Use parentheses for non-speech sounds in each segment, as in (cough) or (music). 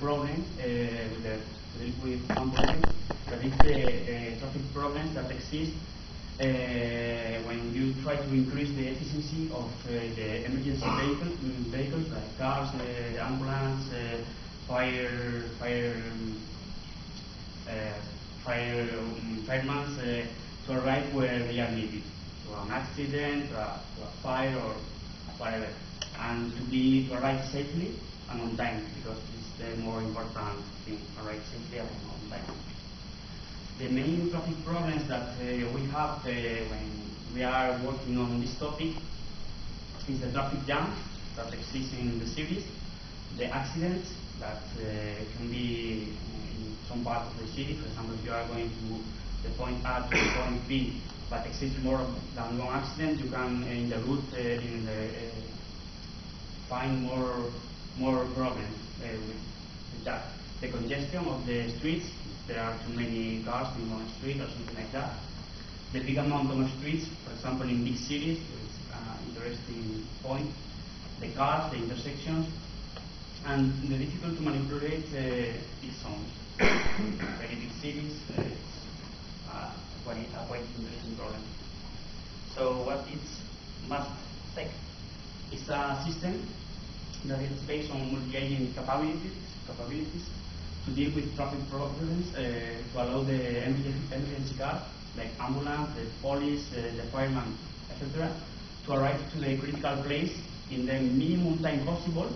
problem, with the with that is the traffic problems that exist uh, when you try to increase the efficiency of uh, the emergency vehicle, vehicles like cars, uh, ambulance, fire, fire, uh, fire, um, firemen to arrive where they are needed, to an accident, to a, to a fire, or whatever, and to be to arrive safely and on time because the more important thing, arrive safely and on time. The main traffic problems that uh, we have uh, when we are working on this topic is the traffic jam that exists in the cities, the accidents that uh, can be in some part of the city. For example, if you are going to the point A to the point B, but exists more than one accident, you can in the route in the, find more more problems with, with that. The congestion of the streets, there are too many cars in one street or something like that. The big amount of streets, for example, in big cities, is an interesting point. The cars, the intersections, and the difficult to manipulate uh, these zones. (coughs) Very big cities, uh, it's uh, quite, a quite interesting problem. So what it must take is a system that is based on multi-agent capabilities, capabilities to deal with traffic problems, uh, to allow the emergency cars, like ambulance, the police, uh, the fireman, etc., to arrive to the critical place in the minimum time possible,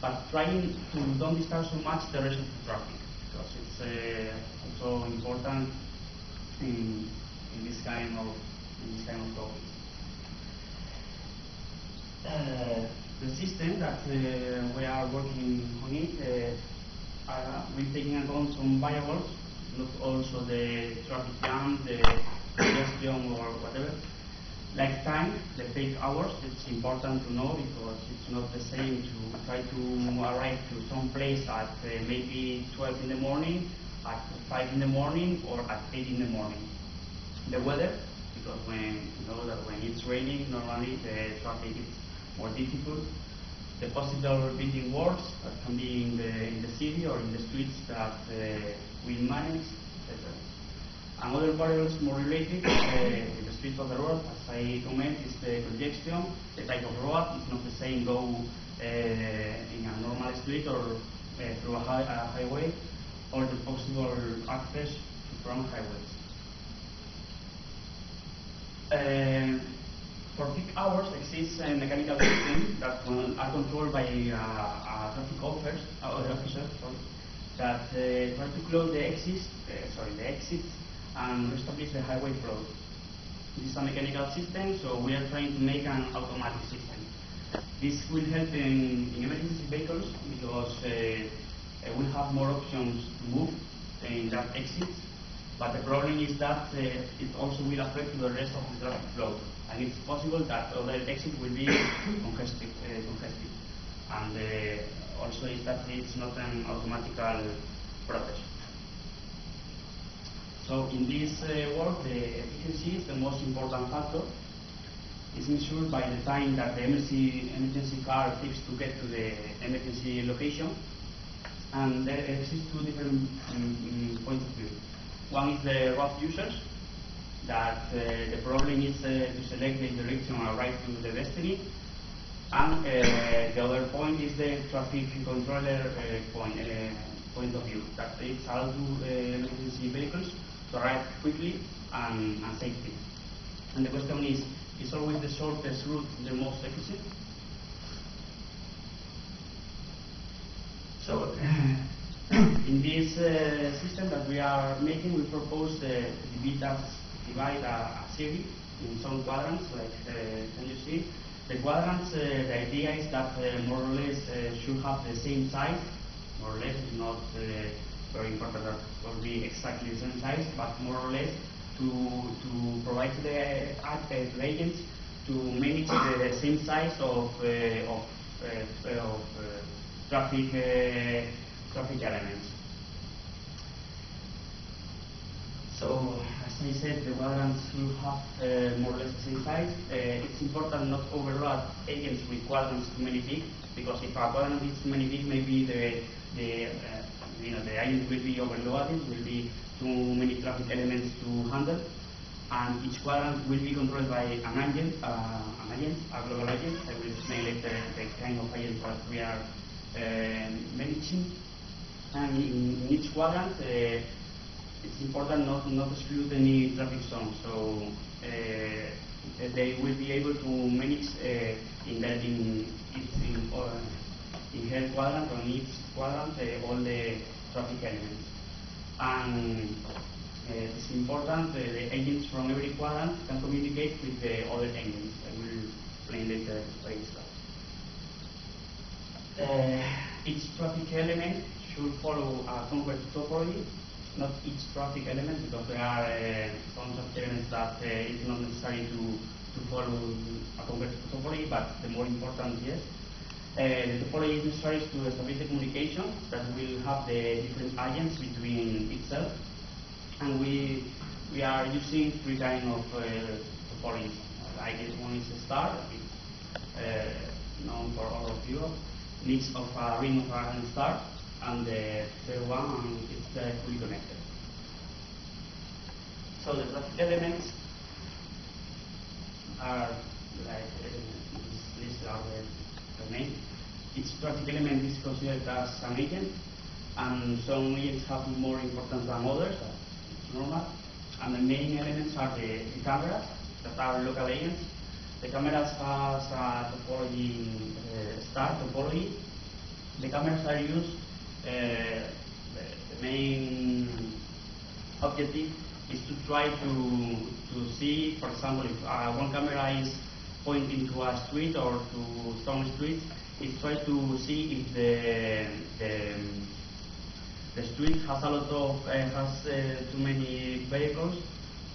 but trying to don't disturb so much the rest of the traffic, because it's uh, also important in, in this kind of in this kind of topics. Uh, the system that uh, we are working on it, uh, are, we're taking account some variables, not also the traffic jam, the congestion or whatever. Like time, the peak hours, it's important to know because it's not the same to try to arrive to some place at uh, maybe 12 in the morning, at 5 in the morning, or at 8 in the morning. The weather, because when you know that when it's raining, normally the traffic is more difficult. The possible building works that can be in the, in the city or in the streets that uh, we manage, etc. And other variables more related uh, the streets of the road, as I comment, is the congestion, the type of road. It's not the same go uh, in a normal street or uh, through a, high, a highway, or the possible access from highways. Uh, for peak hours exists a mechanical system that are controlled by uh, traffic officers, uh, officer sorry, that uh, try to close the exits, uh, sorry, the exits and establish the highway flow. This is a mechanical system, so we are trying to make an automatic system. This will help in, in emergency vehicles because uh, we'll have more options to move in that exit, but the problem is that uh, it also will affect the rest of the traffic flow and it's possible that other exit will be (coughs) congested, uh, congested. And uh, also is that it's not an automatical process. So in this uh, work, the efficiency is the most important factor. It's ensured by the time that the emergency, emergency car takes to get to the emergency location. And there exist two different um, points of view. One is the road users, that uh, the problem is uh, to select the direction and arrive to the destiny. And uh, the other point is the traffic controller point, point of view, that it's it allows emergency vehicles to arrive quickly and, and safely. And the question is, is always the shortest route the most efficient? So, (coughs) in this uh, system that we are making, we propose uh, to divide that divide a, a city in some quadrants, like uh, can you see? The quadrants, uh, the idea is that uh, more or less should have the same size, more or less, it's not very important that will be exactly the same size, but more or less to, to provide to the, uh, agents to manage the same size of, uh, of, uh, of traffic, traffic elements. So, as I said, the quadrants will have uh, more or less the same size. Uh, it's important not overload agents with quadrants too many big, because if a quadrant is too many big, maybe the, the uh, you know, the agent will be overloaded, will be too many traffic elements to handle, and each quadrant will be controlled by an agent, uh, an agent, a global agent. I will explain later the kind of agent that we are uh, managing. And in, in each quadrant, it's important not not exclude any traffic zone. So uh, they will be able to manage uh, in that in in, uh, in her quadrant on each quadrant uh, all the traffic elements. And uh, it's important uh, the agents from every quadrant can communicate with the other agents. I will explain later by itself. Uh, each traffic element should follow a conquest topology not each traffic element because there are uh, some traffic elements that uh, it's not necessary to, to follow a convergent topology, but the more important, yes. Uh, the topology is necessary to establish the communication that will have the different agents between itself. And we, we are using three kinds of uh, topologies. Like this one is a star, it's uh, known for all of you, mix of a ring of a star and the third one is uh, fully connected. So the traffic elements are like uh, these are the, the main. Each traffic element is considered as an agent, and some agents have more importance than others. It's normal. And the main elements are the, the cameras that are local agents. The cameras has a topology, uh, star topology. The cameras are used uh, the main objective is to try to, to see, for example, if uh, one camera is pointing to a street or to some streets, it tries to see if the, the, the street has a lot of, uh, has uh, too many vehicles,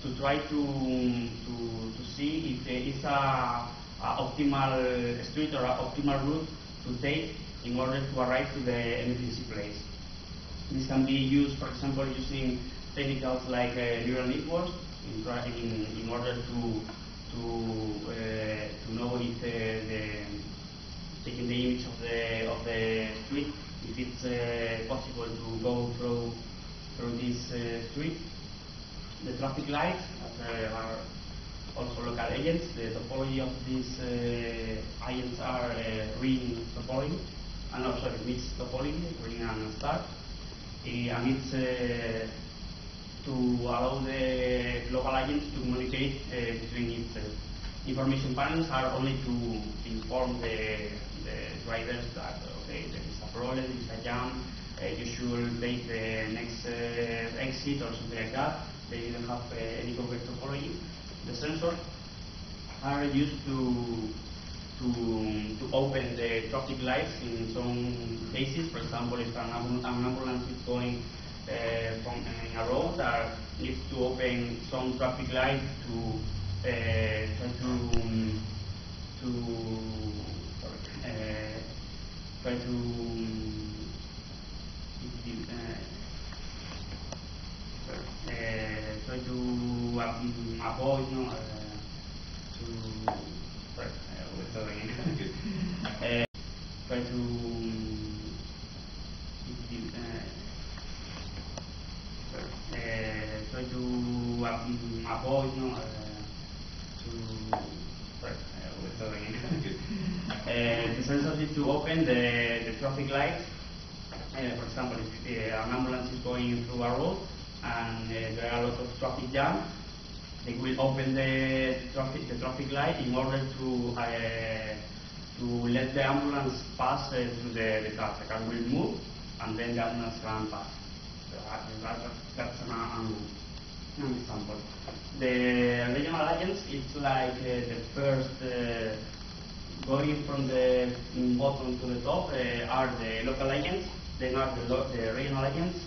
to try to, to, to see if there is a, a optimal street or an optimal route to take in order to arrive to the emergency place. This can be used, for example, using technicals like uh, neural networks in, in, in, order to to uh, to know if uh, the taking the image of the of the street, if it's uh, possible to go through through this uh, street. The traffic lights are also local agents. The topology of these uh, agents are ring topology and also it meets topology, ring and star. and it's uh, to allow the local agents to communicate uh, between itself. Information panels are only to inform the, the drivers that, okay, there is a problem, there is a jam, uh, you should take the next exit or something like that. They didn't have any concrete topology. The sensors are used to to, to open the traffic lights in some cases. For example, if an, ambulance is going uh, from in a road that needs to open some traffic lights to uh, try to to uh, try to uh, try to um, avoid no, uh, to uh, uh, try to um, avoid no, uh, to uh, the sensor is to open the, the traffic lights. Uh, for example, if uh, an ambulance is going through a road and uh, there are a lot of traffic jam, they will open the traffic, the traffic light in order to uh, to let the ambulance pass uh, through the, the car. The car will move and then the ambulance can pass. So that, that's an, an, an, example. The regional agents it's like uh, the first uh, going from the bottom to the top uh, are the local agents, then are the, the regional agents,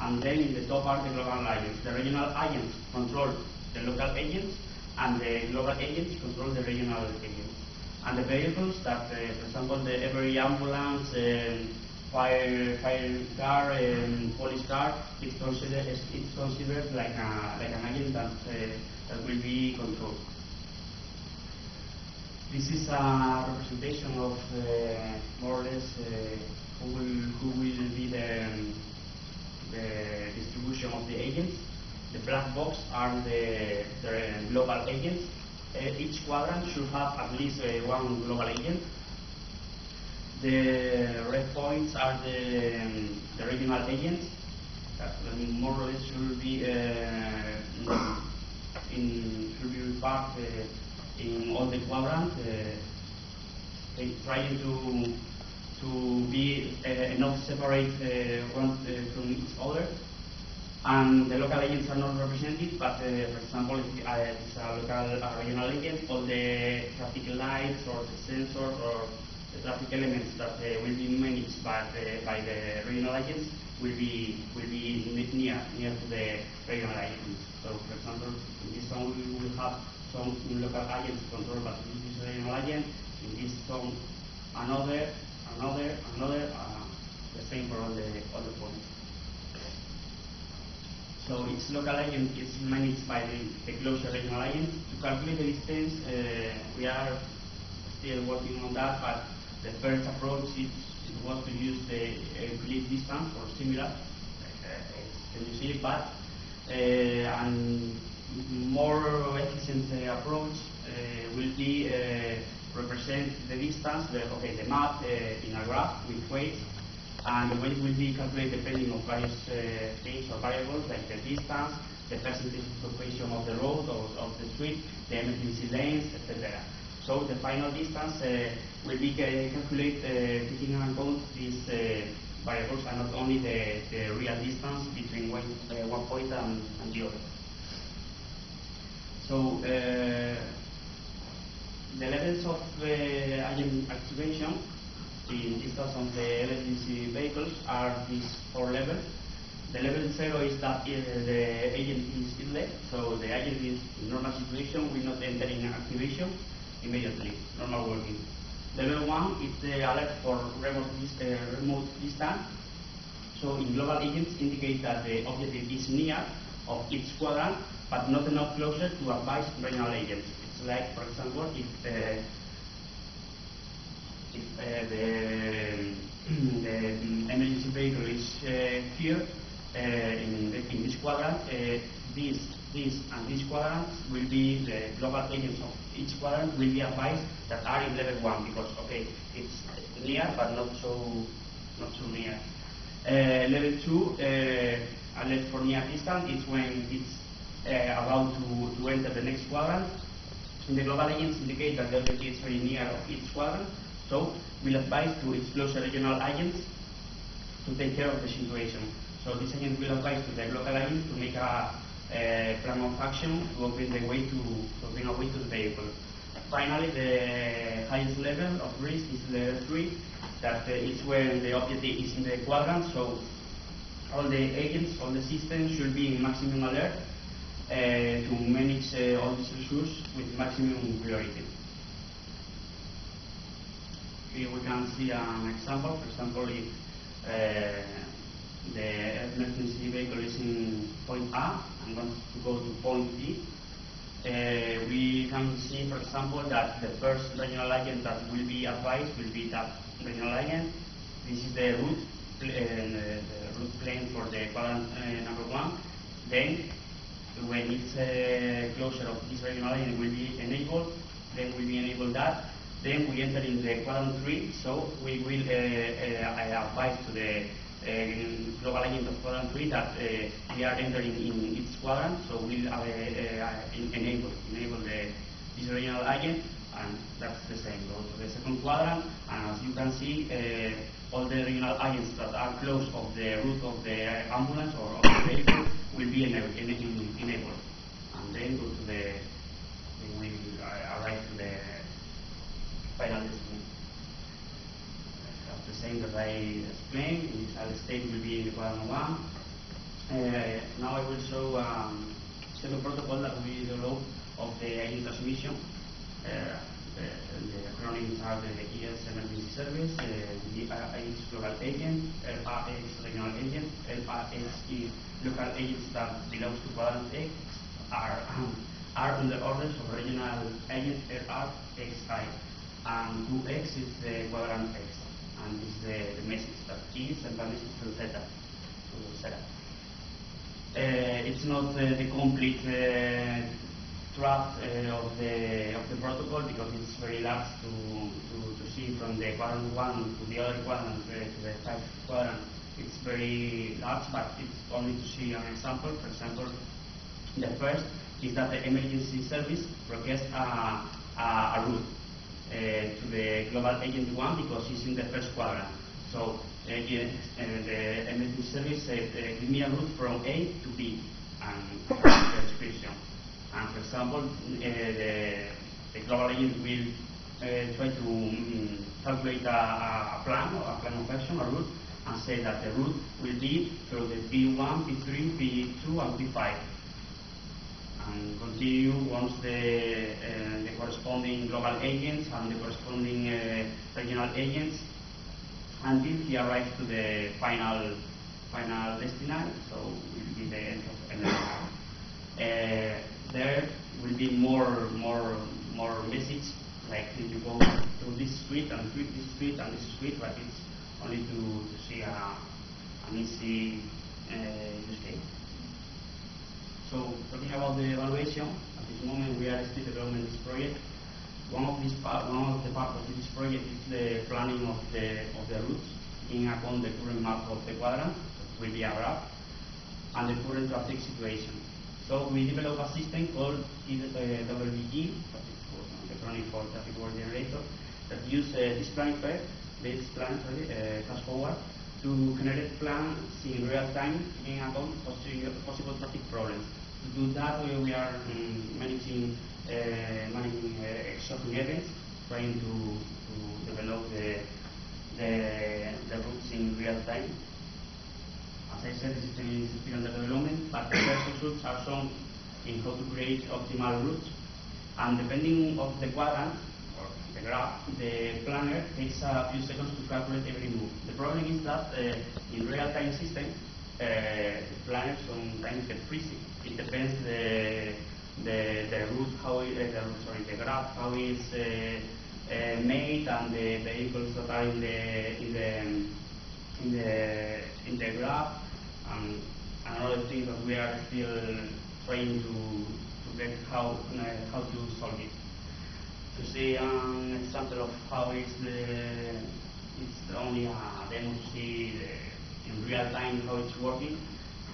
and then in the top are the global agents. The regional agents control the local agents, and the global agents control the regional agents. And the vehicles that, uh, for example, the every ambulance, um, fire, fire car, um, police car, it's considered, it's considered like, a, like an agent that, uh, that will be controlled. This is a representation of uh, more or less uh, who, will, who will be the, um, the distribution of the agents. The black box are the, the global agents. Uh, each quadrant should have at least uh, one global agent. The red points are the, um, the regional agents that more or less should be uh, (coughs) in, should be reparted uh, in all the quadrants, uh, trying to to be uh, enough separate one from each other and the local agents are not represented, but uh, for example, if uh, it's a local uh, regional agent, all the traffic lights or the sensors or the traffic elements that uh, will be managed by the, by the regional agents will be will be near near to the regional agents. So, for example, in this zone we will have some local agents controlled by this regional agent. In this zone, another, another, another. Uh, the same for all the the points. So its local agent is managed by the, the closure regional agent. To calculate the distance, uh, we are still working on that, but the first approach is, was to use the Euclid distance or similar, uh, can you see, but uh, and more efficient uh, approach uh, will be uh, represent the distance, the, okay, the map in a graph with weights and the weight will be calculated depending on various uh, things or variables like the distance, the percentage of occupation of the road or of the street, the emergency lanes, etc. So the final distance uh, will be calculated uh, taking into account these uh, variables and not only the, the real distance between one, uh, one point and, and, the other. So uh, the levels of agent activation in instance of the emergency vehicles are these four levels. The level zero is that the agent is idle, so the agent is in normal situation will not enter in activation immediately, normal working. Level one is the alert for remote, uh, remote distance. So in global agents indicate that the objective is near of each quadrant, but not enough closer to advise regional agents. It's like, for example, uh, if uh, the, the emergency vehicle is uh, here uh, in, the, in, this quadrant, this, this, and this quadrant will be the global agents of each quadrant will be advised that are in level one because okay, it's near but not so not so near. Uh, level two, uh, alert for near distance is when it's uh, about to, to enter the next quadrant. The global agents indicate that the object is very near of each quadrant. So we'll advise to closer regional agents to take care of the situation. So this agent will advise to the local agent to make a, a plan of action to open the way to, to open a way to the vehicle. Finally, the highest level of risk is level 3, that uh, is where the object is in the quadrant, so all the agents, all the systems should be in maximum alert uh, to manage uh, all these issues with maximum priority. Here we can see an example. For example, if uh, the emergency vehicle is in point A and wants to go to point B, uh, we can see, for example, that the first regional agent that will be advised will be that regional agent. This is the route, uh, the route plane for the quadrant uh, number one. Then, when it's uh, closer of this regional agent will be enabled, then will be enabled that then we enter in the quadrant 3, so we will uh, uh, advise to the uh, global agent of quadrant 3 that we are entering in its quadrant, so we'll enable, enable the, this regional agent, and that's the same. Go to the second quadrant, and as you can see, all the regional agents that are close of the route of the ambulance or of the vehicle will be enabled. And then go to the, we will arrive to the final decision. the same that I explained, initial state will be in quadrant 1. Uh, now I will show um, a protocol that we developed of the agent transmission. The, the acronyms are the ES Emergency Service, the IH Global Agent, LRX Regional Agent, LRXE Local Agents that belongs to Quadrant X are, um, are under orders of Regional Agent LRXI, and 2X is the Quadrant X, and this is the, the message that is and published through Theta. Through Theta. Uh, it's not uh, the complete uh, draft uh, of the of the protocol because it's very large to, to, to see from the quadrant one to the other quadrant uh, to the five quadrant. It's very large, but it's only to see an example. For example, the first is that the emergency service requests a, a, a route uh, to the global agent one because it's in the first quadrant. So uh, yeah, uh, the emergency service said, uh, give me a route from A to B and the description. And for example, uh, the, the global agent will uh, try to um, calculate a, a, plan or a plan of action, a route, and say that the route will be through the B1, B3, B2, and B5. And continue once the, uh, the corresponding global agents and the corresponding uh, regional agents until he arrives to the final final destination, so it will be the end of ML. Uh, there will be more more more message like you go through this street and through this street and this street, but it's only to, to see a, an easy uh, use case. So talking about the evaluation, at this moment we are still developing this project. One of this part, one of the parts of this project is the planning of the of the routes in account the current map of the quadrant be a graph and the current traffic situation. So we develop a system called TWG, the for Traffic World Generator, that use uh, this planning pair, this plan, sorry, uh, fast forward, to generate plans in real time account possible, possible traffic problems. To do that, we, are um, managing uh, managing uh, exotic events, trying to, to develop the, the, the routes in real time. As I said, this is still under development, but the first routes are shown in how to create optimal routes. And depending of the quadrant, or the graph, the planner takes a few seconds to calculate every move. The problem is that uh, in real-time system, uh, the planner sometimes get freezing. It depends the the, the route, how it, uh, the sorry, the graph, how it's uh, uh, made, and the vehicles that are in the in the in the in the graph. Um, another thing that we are still trying to, to get how, uh, how to solve it. To see an example of how is the, it's only a demo see the, in real time how it's working.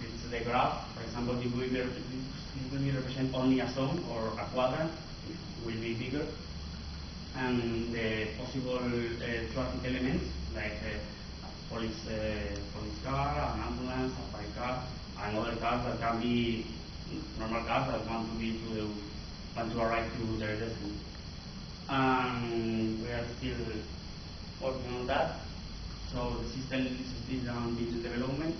It's the graph, for example, if we, if we represent only a zone or a quadrant, it will be bigger. And the possible uh, traffic elements, like uh, police, uh, police car, an ambulance, a fire car, and other cars that can be normal cars that want to be to want to arrive to their destination. And we are still working on that. So the system is still um, in development.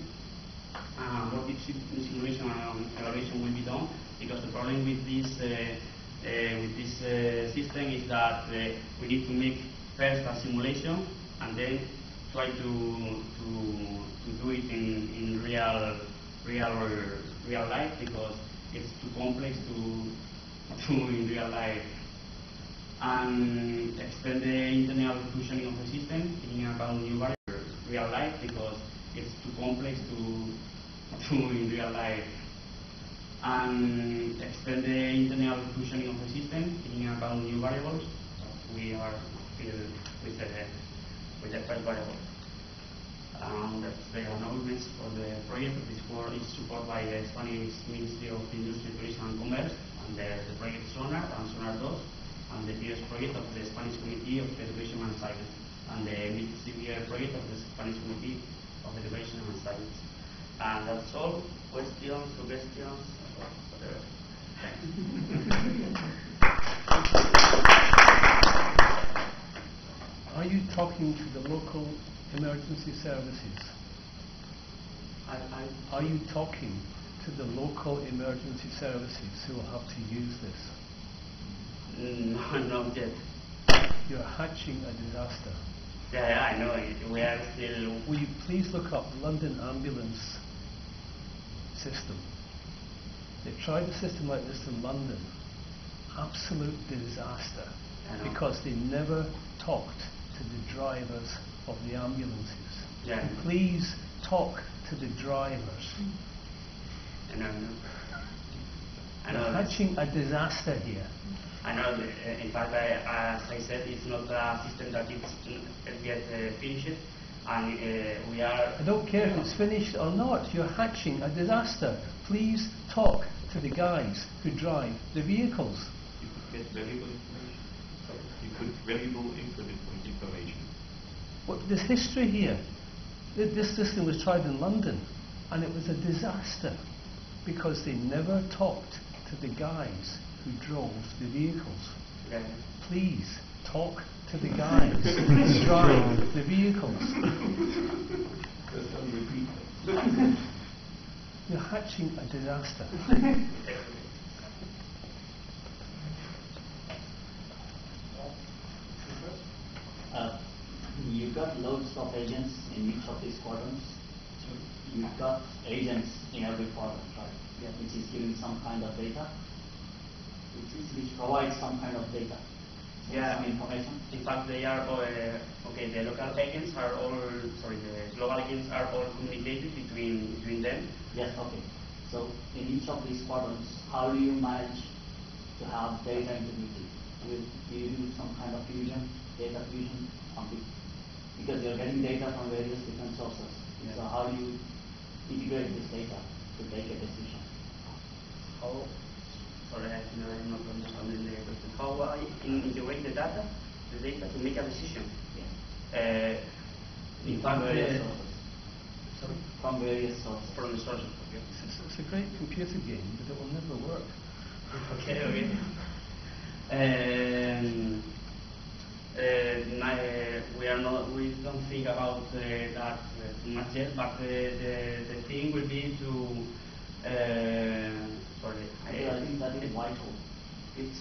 Uh, what if simulation and evaluation will be done? Because the problem with this uh, uh, with this uh, system is that uh, we need to make first a simulation and then try to to to do it in, in real real real life because it's too complex to (laughs) do in real life. And extend the internal functioning of the system, taking account new variables real life because it's too complex to do in real life. And extend the internal functioning of the system, taking account new variables. We are still with the with the first variable. Um, that's the acknowledgements for the project. This work is supported by the Spanish Ministry of Industry, Tourism and Commerce, and the, the project SONAR and SONAR 2, and the previous project of the Spanish Committee of Education and Science, and the mid-severe project of the Spanish Committee of Education and Science. And that's all. Questions, suggestions, whatever. Are you talking to the local emergency services? I, I, Are you talking to the local emergency services who will have to use this? No, mm, (laughs) not yet. You're hatching a disaster. Yeah, I know. We still. Will you please look up London ambulance system? They tried a system like this in London. Absolute disaster. Because they never talked to the drivers of the ambulances. Yeah. And please talk to the drivers. I know. I know. I You're know. hatching a disaster here. I know. that, uh, In fact, I, as I said, it's not a system that it's uh, yet uh, finished, and uh, we are. I don't care if it's finished or not. You're hatching a disaster. Please talk to the guys who drive the vehicles. You could get valuable information. You could valuable input information. Well, there's history here. This system was tried in London, and it was a disaster because they never talked to the guys who drove the vehicles. Yeah. Please talk to the guys who drive the vehicles. Just don't repeat. You're hatching a disaster. Uh, You've got loads of agents in each of these quadrants. You've got agents in every quadrant, right? Yeah. Which is giving some kind of data, which is, which provides some kind of data. Yeah. Some information. In fact, they are uh, okay. The local agents are all sorry. The global agents are all communicated between between them. Yes, okay. So in each of these quadrants, how do you manage to have data integrity? Do you, do some kind of fusion, data fusion? Because you're getting data from various different sources. Yeah. So how do you integrate this data to take a decision? How? Sorry, I think I'm not understanding the question. How I in- integrate the data, the data to make a decision? Yes. Uh, in From various sources. sorry, From various sources. from the sources. Okay. It's, it's a great computer game, but it will never work. Okay, okay. Um, uh, my- we are not, we don't think about uh, that uh, too much yet, but the, the, the thing will be to, uh, sorry, Because I think that is vital. it's,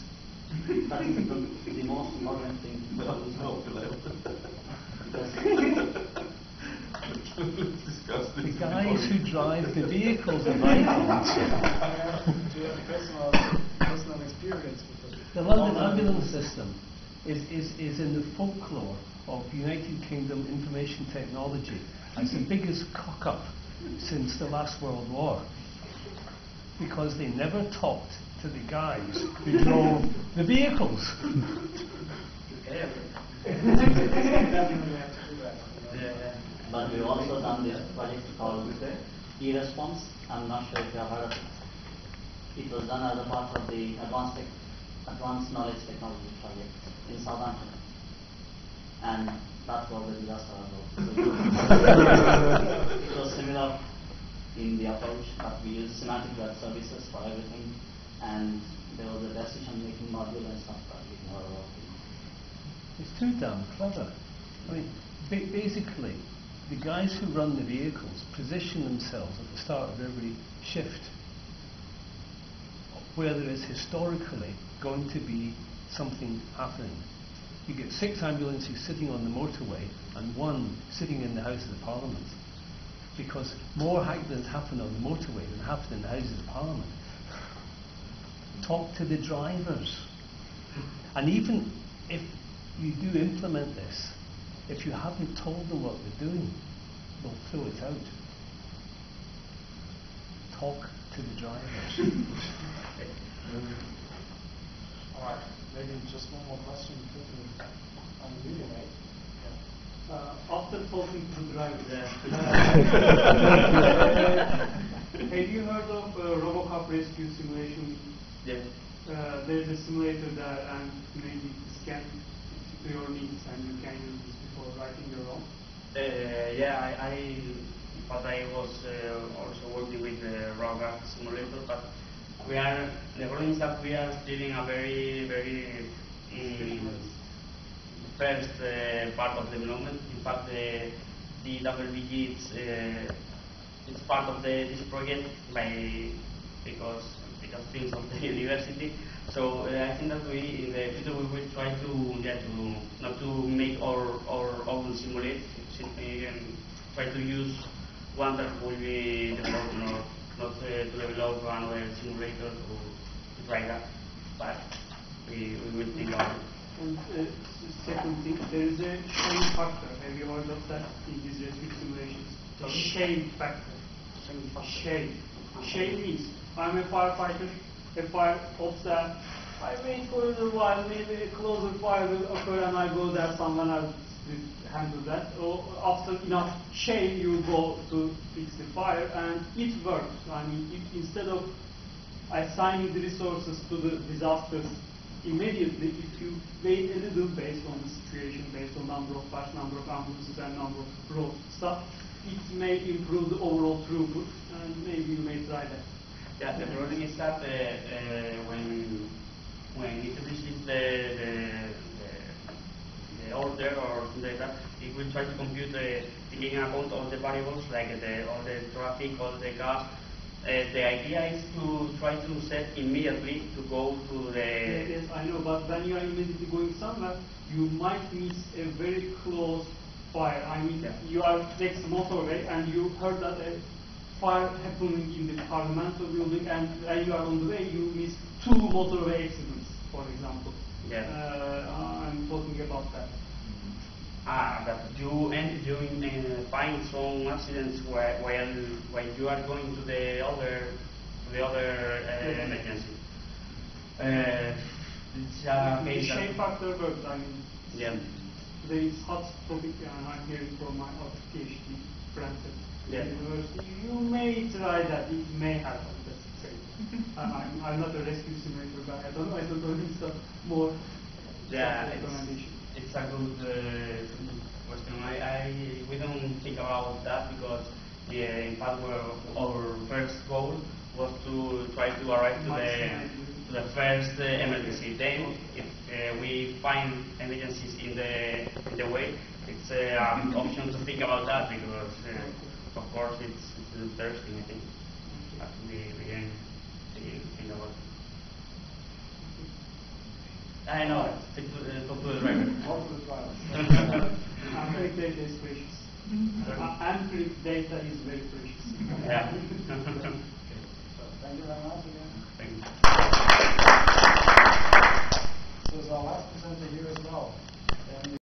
That is the, the most important thing (laughs) No, no, Let's discuss The this. guys who drive the vehicles are (laughs) vital. I have to personal, personal experience with. The London ambulance system is, is, is in the folklore of United Kingdom information technology. It's the biggest cock up since the last World War. Because they never talked to the guys who drove the vehicles. okay, Definitely have to do that. you know. yeah, yeah. But we've also done this project called e-response. I'm not sure if you have heard of it. It was done as a part of the advanced, tech, advanced knowledge technology project in Southampton. And that was a disaster as well. So (laughs) it was similar in the approach, but we used semantic web services for everything. And there was a decision-making module and stuff that we never worked in. It's too damn clever. I mean, ba- basically, the guys who run the vehicles position themselves at the start of every shift where there is historically going to be something happening. You get six ambulances sitting on the motorway and one sitting in the House of the Parliament because more accidents happen on the motorway than happen in the Houses of Parliament. Talk to the drivers. And even if you do implement this, if you haven't told them what they're doing, they'll throw it out. Talk to the drivers. All right, maybe just one more question on the video, right? After talking have you heard of uh, RoboCup rescue simulation? Yeah. Uh, there's a simulator that and maybe scan to your needs and you can use this before writing your own. Uh, yeah, I, I, but I was uh, also working with the Roga simulator, but we are, the problem is that we are still in a very, very um, first uh, part of development. In fact, the, is, uh, it's part of the, this project by, because, because things of the (laughs) university, So uh, I think that we in the future we will try to yeah to not to make our our own simulate, simply try to use one that will be developed, not not uh, to develop another simulator to, to try that, but we, we will think about it. And uh, second thing, there is a shame factor. Have you heard of that in these retrofit simulations? The shame factor. Shame. Shame means I'm a firefighter, a fire there, I wait for a little while, maybe a closer fire will occur and I go there, someone else will handle that. Or after enough shame, you go to fix the fire and it works. I mean, if, instead of assigning the resources to the disasters immediately, if you wait a little based on the situation, based on number of fires, number of ambulances, and number of road stuff, it may improve the overall throughput, and maybe you may try that. Yeah, the problem is that uh, uh, when when it reaches the, the, the, the order or something like that, it will try to compute the taking account all the variables like the all the traffic, all the gas. Uh, the idea is to try to set immediately to go to the Yes, I know, but when you are immediately going somewhere, you might miss a very close fire. I mean, Yeah. you are next motorway and you heard that a fire happening in the parliamentary building and when you are on the way, you miss two motorway accidents, for example. Yeah. Uh, I'm talking about that. Ah, that you and you uh, find some accidents where while when you are going to the other to the other uh, emergency. Uh, it's a the case shame factor works. I mean, yeah, There is hot topic, and I'm hearing from my other PhD friends at Yeah. university. You may try that; it may happen. I'm, (laughs) I'm, I'm not a rescue simulator guy. I don't know. I don't know it's a more yeah, recommendation. It's a good uh, question. I, I we don't think about that because yeah, in fact our first goal was to try to arrive to the to the first uh, emergency. Then, if uh, we find emergencies in the in the way, it's uh, an option to think about that because, uh, of course, it's, it's interesting. I think we we think think about. it. I know, it's a popular writer. Popular writer. Empiric data is precious. Mm-hmm. Empiric data is very precious. Yeah. so, (laughs) thank you very much again. Thank you. So, the last presenter here as well.